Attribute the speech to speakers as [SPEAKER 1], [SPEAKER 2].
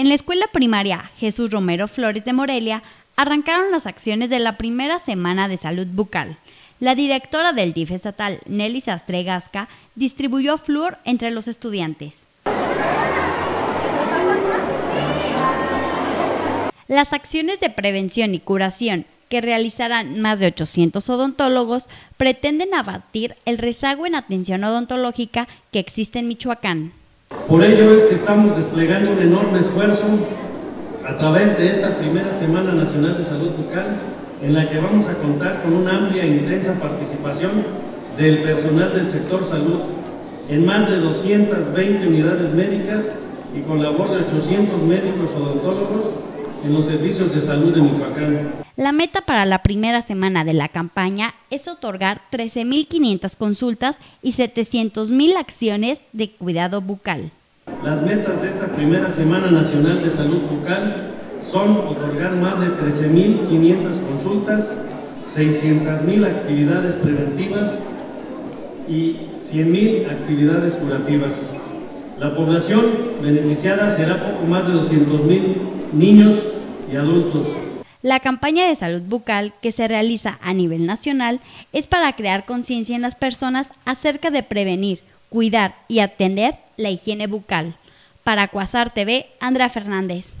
[SPEAKER 1] En la escuela primaria Jesús Romero Flores de Morelia arrancaron las acciones de la primera semana de salud bucal. La directora del DIF estatal, Nelly Sastre Gasca, distribuyó flúor entre los estudiantes. Las acciones de prevención y curación que realizarán más de 800 odontólogos pretenden abatir el rezago en atención odontológica que existe en Michoacán.
[SPEAKER 2] Por ello es que estamos desplegando un enorme esfuerzo a través de esta primera Semana Nacional de Salud Bucal, en la que vamos a contar con una amplia e intensa participación del personal del sector salud en más de 220 unidades médicas y con labor de 800 médicos odontólogos en los servicios de salud de Michoacán.
[SPEAKER 1] La meta para la primera semana de la campaña es otorgar 13.500 consultas y 700.000 acciones de cuidado bucal.
[SPEAKER 2] Las metas de esta primera Semana Nacional de Salud Bucal son otorgar más de 13.500 consultas, 600.000 actividades preventivas y 100.000 actividades curativas. La población beneficiada será poco más de 200.000 niños y adultos.
[SPEAKER 1] La campaña de salud bucal que se realiza a nivel nacional es para crear conciencia en las personas acerca de prevenir, cuidar y atender la higiene bucal. Para Cuasar TV, Andrea Fernández.